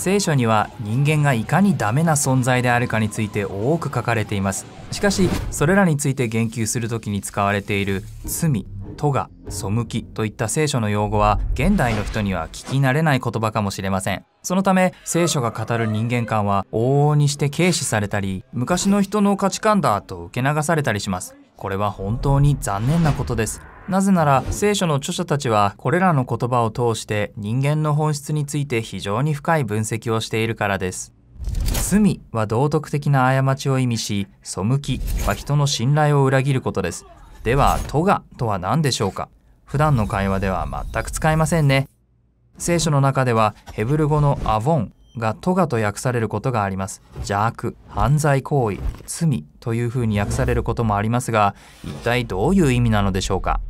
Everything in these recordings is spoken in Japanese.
聖書には人間がいかにダメな存在であるかについて多く書かれています。しかしそれらについて言及する時に使われている罪咎背きといった聖書の用語は現代の人には聞き慣れない言葉かもしれません。そのため聖書が語る人間観は往々にして軽視されたり昔の人の価値観だと受け流されたりします。これは本当に残念なことです。なぜなら聖書の著者たちはこれらの言葉を通して人間の本質について非常に深い分析をしているからです。罪は道徳的な過ちを意味し背きは人の信頼を裏切ることです。では咎とは何でしょうか？普段の会話では全く使えませんね。聖書の中ではヘブル語のアボンがトガと訳されることがあります。邪悪犯罪行為罪というふうに訳されることもありますが一体どういう意味なのでしょうか？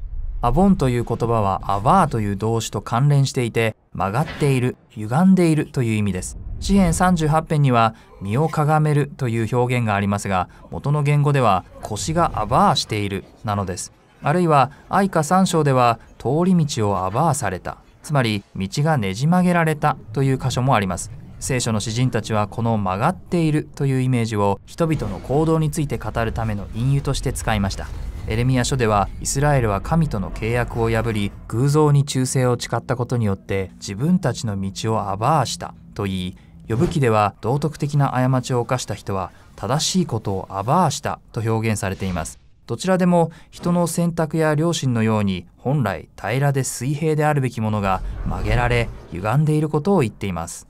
アボンという言葉はアバーという動詞と関連していて曲がっている歪んでいるという意味です。詩篇38編には身をかがめるという表現がありますが元の言語では腰がアバーしているなのです。あるいは愛歌三章では通り道をアバーされた。つまり道がねじ曲げられたという箇所もあります。聖書の詩人たちはこの曲がっているというイメージを人々の行動について語るための隠喩として使いました。エレミア書ではイスラエルは神との契約を破り偶像に忠誠を誓ったことによって自分たちの道をアバーしたと言い呼ぶ記では道徳的な過ちを犯した人は正しいことをアバーしたと表現されています。どちらでも人の選択や良心のように本来平らで水平であるべきものが曲げられ歪んでいることを言っています。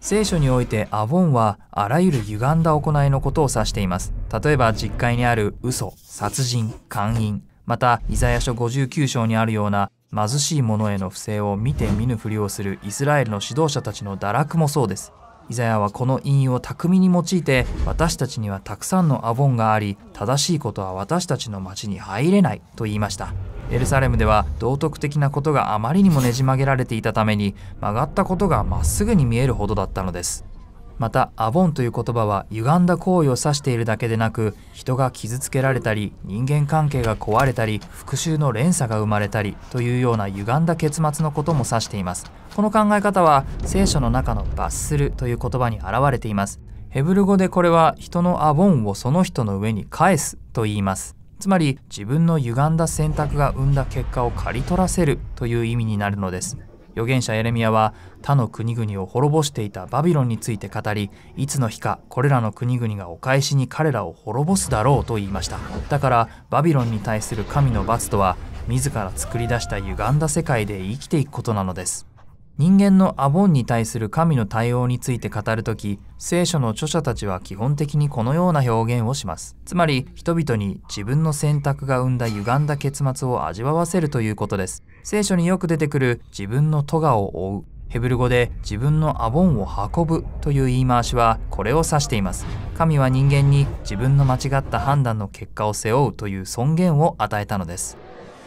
聖書においてアボンはあらゆる歪んだ行いのことを指しています。例えば実会にある嘘殺人姦淫またイザヤ書59章にあるような貧しい者への不正を見て見ぬふりをするイスラエルの指導者たちの堕落もそうです。イザヤはこの引用を巧みに用いて私たちにはたくさんのアボンがあり正しいことは私たちの町に入れないと言いました。エルサレムでは道徳的なことがあまりにもねじ曲げられていたために曲がったことがまっすぐに見えるほどだったのです。またアボンという言葉は歪んだ行為を指しているだけでなく人が傷つけられたり人間関係が壊れたり復讐の連鎖が生まれたりというような歪んだ結末のことも指しています。この考え方は聖書の中の罰するという言葉に現れています。ヘブル語でこれは人のアボンをその人の上に返すと言います。つまり自分の歪んだ選択が生んだ結果を刈り取らせるという意味になるのです。預言者エレミアは他の国々を滅ぼしていたバビロンについて語りいつの日かこれらの国々がお返しに彼らを滅ぼすだろうと言いました。だからバビロンに対する神の罰とは自ら作り出した歪んだ世界で生きていくことなのです。人間のアボンに対する神の対応について語るとき、聖書の著者たちは基本的にこのような表現をします。つまり、人々に自分の選択が生んだ歪んだ結末を味わわせるということです。聖書によく出てくる自分の咎を追う。ヘブル語で自分のアボンを運ぶという言い回しはこれを指しています。神は人間に自分の間違った判断の結果を背負うという尊厳を与えたのです。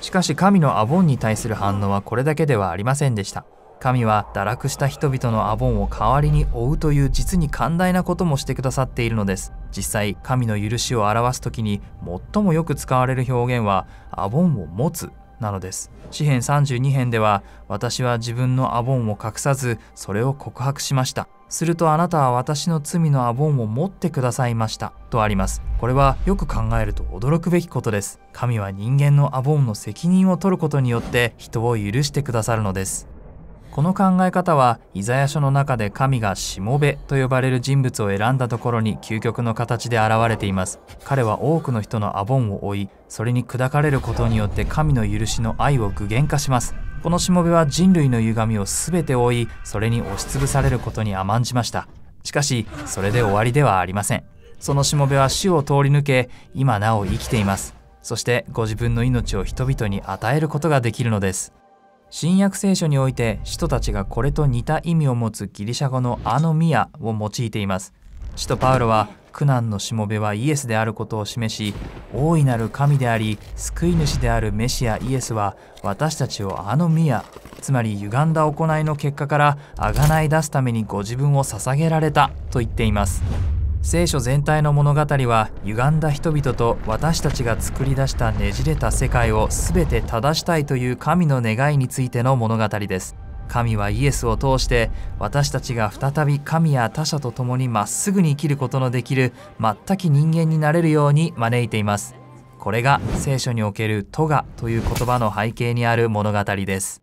しかし神のアボンに対する反応はこれだけではありませんでした。神は堕落した人々のアボンを代わりに追うという実に寛大なこともしてくださっているのです。実際神の許しを表す時に最もよく使われる表現はアボンを持つなのです。詩編32編では私は自分のアボンを隠さずそれを告白しました。するとあなたは私の罪のアボンを持ってくださいました。とあります。これはよく考えると驚くべきことです。神は人間のアボンの責任を取ることによって人を許してくださるのです。この考え方はイザヤ書の中で神がしもべと呼ばれる人物を選んだところに究極の形で現れています。彼は多くの人のアボンを追いそれに砕かれることによって神の許しの愛を具現化します。このしもべは人類の歪みを全て追いそれに押しつぶされることに甘んじました。しかしそれで終わりではありません。そのしもべは死を通り抜け今なお生きています。そしてご自分の命を人々に与えることができるのです。新約聖書において使徒たちがこれと似た意味を持つギリシャ語のアノミアを用いています。使徒パウロは苦難のしもべはイエスであることを示し大いなる神であり救い主であるメシアイエスは私たちをアノミアつまり歪んだ行いの結果から贖い出すためにご自分を捧げられたと言っています。聖書全体の物語は歪んだ人々と私たちが作り出したねじれた世界を全て正したいという神の願いについての物語です。神はイエスを通して私たちが再び神や他者と共にまっすぐに生きることのできる全く人間になれるように招いています。これが聖書における「トガ」という言葉の背景にある物語です。